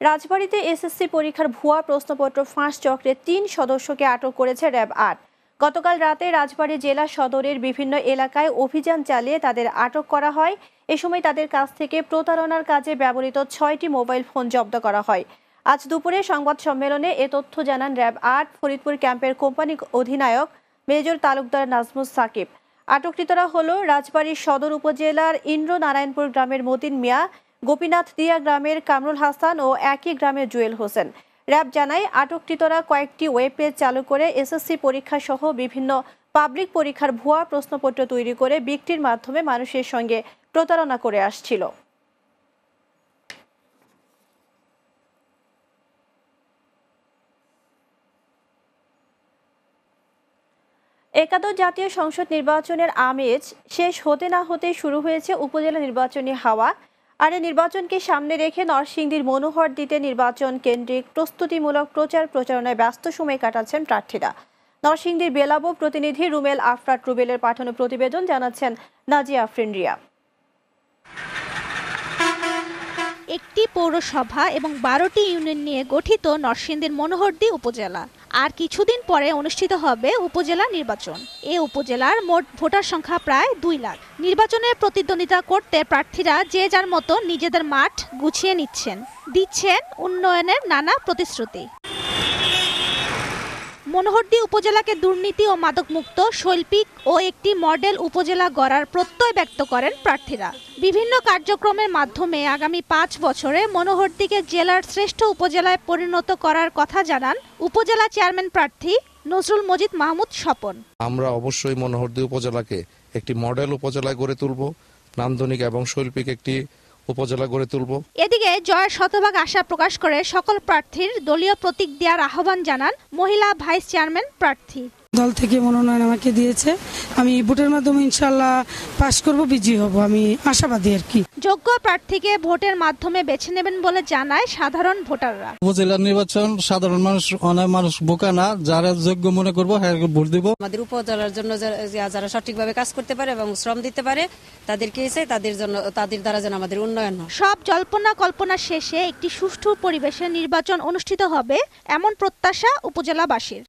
রাজবাড়ীতে SSC পরীক্ষার ভুয়া প্রশ্নপত্র ফাঁস চক্রে তিন সদস্যকে আটক করেছে র্যাব আট। গতকাল রাতে রাজবাড়ী জেলা সদরের বিভিন্ন এলাকায় অভিযান চালিয়ে তাদের আটক করা হয়। এ সময় তাদের কাছ থেকে প্রতারণার কাজে ব্যবহৃত ছয়টি মোবাইল ফোন জব্দ করা হয়। আজ দুপুরে সংবাদ সম্মেলনে এ তথ্য জানান র্যাব আট ফরিদপুর ক্যাম্পের কোম্পানি অধিনায়ক মেজর তালুকদার নাজমুস সাকিব। আটককৃতরা হল রাজবাড়ীর সদর উপজেলার ইন্দ্রনারায়ণপুর গ্রামের মতিন মিয়া গোপীনাথ দিয়া গ্রামের কামরুল হাসান ও একই গ্রামের জুয়েল হোসেন। র্যাব জানায়, আটককৃতরা কয়েকটি ওয়েব পেজ চালু করে এসএসসি পরীক্ষা সহ বিভিন্ন পাবলিক পরীক্ষার ভুয়া প্রশ্নপত্র তৈরি করে বিক্রির মাধ্যমে মানুষের সঙ্গে প্রতারণা করে আসছিল। একাদশ জাতীয় সংসদ নির্বাচনের আমেজ শেষ হতে না হতে শুরু হয়েছে উপজেলা নির্বাচনী হাওয়া। আর নির্বাচনকে সামনে রেখে নরসিংদীর মনোহর দিতে নির্বাচন কেন্দ্রিক প্রস্তুতিমূলক প্রচার প্রচারণায় ব্যস্ত সময় কাটাচ্ছেন প্রার্থীরা। নরসিংদীর বেলাবো প্রতিনিধি রুমেল আফরাত রুবেলের পাঠানো প্রতিবেদন জানাচ্ছেন নাজিয়া আফরিন রিয়া একটি পৌরসভা এবং বারোটি ইউনিয়ন নিয়ে গঠিত নরসিংদীর মনোহরদী উপজেলা। আর কিছুদিন পরে অনুষ্ঠিত হবে উপজেলা নির্বাচন। এ উপজেলার মোট ভোটার সংখ্যা প্রায় দুই লাখ। নির্বাচনে প্রতিদ্বন্দ্বিতা করতে প্রার্থীরা যে যার মতো নিজেদের মাঠ গুছিয়ে নিচ্ছেন, দিচ্ছেন উন্নয়নের নানা প্রতিশ্রুতি। মনোহরদী উপজেলাকে দুর্নীতি ও মাদকমুক্ত, শৈল্পিক ও একটি মডেল উপজেলা গড়ার প্রত্যয় ব্যক্ত করেন প্রার্থীরা। বিভিন্ন কার্যক্রমের মাধ্যমে আগামী পাঁচ বছরে মনোহরদীকে জেলার শ্রেষ্ঠ উপজেলায় পরিণত করার কথা জানান উপজেলা চেয়ারম্যান প্রার্থী নজরুল মজিদ মাহমুদ স্বপন। আমরা অবশ্যই মনোহরদী উপজেলাকে একটি মডেল উপজেলায় গড়ে তুলব। নান্দনিক এবং শৈল্পিক একটি উপজেলা গড়ে তুলব। এদিকে জয়ের শতভাগ আশা প্রকাশ করে সকল প্রার্থীর দলীয় প্রতীক দেওয়ার আহ্বান জানান মহিলা ভাইস চেয়ারম্যান প্রার্থী। দল থেকে মনোনয়ন আমাকে দিয়েছে। আমি ভোটের মাধ্যমে ইনশাল্লাহ পাশ করব বিজয়ী হব। আমি আশাবাদী আর কি। যোগ্য প্রার্থীকে ভোটের মাধ্যমে বেছে নেবেন বলে জানায় সাধারণ ভোটাররা। উপজেলা নির্বাচন সাধারণ মানুষ অনেক মানুষ বোকা না যারা যোগ্য মনে করব হ্যাঁ ভোট দিব। আমাদের উপজেলার জন্য যারা যারা সঠিকভাবে কাজ করতে পারে এবং শ্রম দিতে পারে তাদেরকে এসে তাদের জন্য তাদের দ্বারা যেন আমাদের উন্নয়ন হয়। সব জল্পনা কল্পনা শেষে একটি সুষ্ঠু পরিবেশে নির্বাচন অনুষ্ঠিত হবে এমন প্রত্যাশা উপজেলাবাসীর।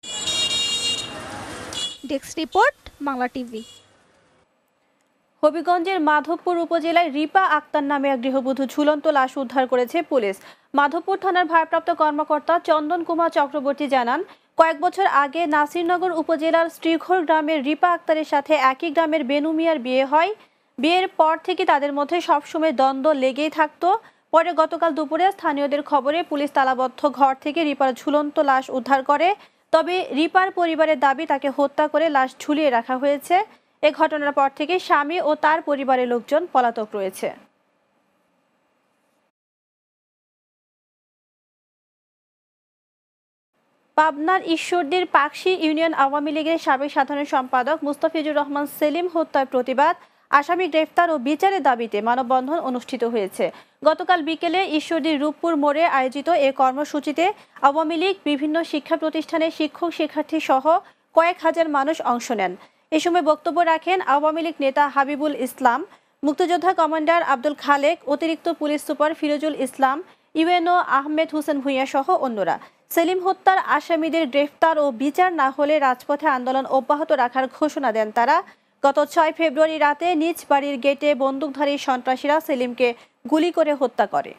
Desk report, Bangla TV. হবিগঞ্জের মাধবপুর উপজেলায় রিপা আক্তার নামে এক গৃহবধূ ঝুলন্ত লাশ উদ্ধার করেছে পুলিশ। মাধবপুর থানার ভারপ্রাপ্ত কর্মকর্তা চন্দন কুমার চক্রবর্তী জানান, কয়েক বছর আগে নাসিরনগর উপজেলার শ্রীঘর গ্রামের রিপা আক্তারের সাথে একই গ্রামের বেনু মিয়ার বিয়ে হয়। বিয়ের পর থেকে তাদের মধ্যে সবসময় দ্বন্দ্ব লেগেই থাকতো। পরে গতকাল দুপুরে স্থানীয়দের খবরে পুলিশ তালাবদ্ধ ঘর থেকে রিপার ঝুলন্ত লাশ উদ্ধার করে। তবে রিপার পরিবারের দাবি, তাকে হত্যা করে লাশ ঝুলিয়ে রাখা হয়েছে। এ ঘটনার পর থেকে স্বামী ও তার পরিবারের লোকজন পলাতক রয়েছে। পাবনার ঈশ্বরদীর পাকশি ইউনিয়ন আওয়ামী লীগের সাবেক সাধারণ সম্পাদক মুস্তাফিজুর রহমান সেলিম হত্যার প্রতিবাদ। আসামি গ্রেফতার ও বিচারের দাবিতে মানববন্ধন অনুষ্ঠিত হয়েছে। গতকাল বিকেলে ঈশ্বরদীর রূপপুর মোড়ে আয়োজিত এ কর্মসূচিতে আওয়ামী লীগ, বিভিন্ন শিক্ষা প্রতিষ্ঠানের শিক্ষক, শিক্ষার্থী সহ কয়েক হাজার মানুষ অংশ নেন। এ সময় বক্তব্য রাখেন আওয়ামী লীগ নেতা হাবিবুল ইসলাম, মুক্তিযোদ্ধা কমান্ডার আব্দুল খালেক, অতিরিক্ত police super Firozul Islam, UNO Ahmed Hossain Bhuiyan সহ অন্যরা। সেলিম হত্যার আসামিদের গ্রেফতার ও বিচার না হলে রাজপথে আন্দোলন অব্যাহত রাখার ঘোষণা দেন তারা। গত ছয় ফেব্রুয়ারি রাতে নিজ বাড়ির গেটে বন্দুকধারী সন্ত্রাসীরা সেলিমকে গুলি করে হত্যা করে।